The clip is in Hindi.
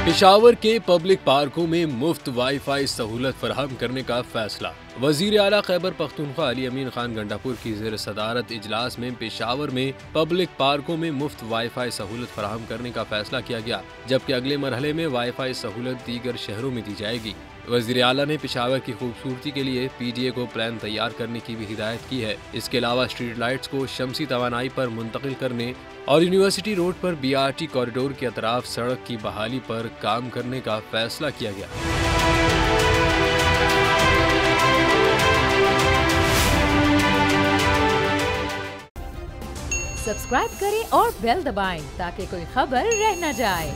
पिशावर के पब्लिक पार्कों में मुफ़्त वाईफाई सहूलत फराहम करने का फैसला। वज़ीर अला खैबर पख्तूनख्वा अली अमीन खान गंडापुर की जेर सदारत इजलास में पेशावर में पब्लिक पार्कों में मुफ़्त वाईफाई सहूलत फराहम करने का फैसला किया गया, जबकि अगले मरहले में वाईफाई सहूलत दीगर शहरों में दी जाएगी। वज़ीर अला ने पिशावर की खूबसूरती के लिए पी डी ए को प्लान तैयार करने की भी हिदायत की है। इसके अलावा स्ट्रीट लाइट्स को शमसी तोानाई पर मुंतकिल करने और यूनिवर्सिटी रोड पर बीआरटी कॉरिडोर के अतराफ सड़क की बहाली पर काम करने का फैसला किया गया। सब्सक्राइब करें और बेल दबाएँ ताकि कोई खबर रह न जाए।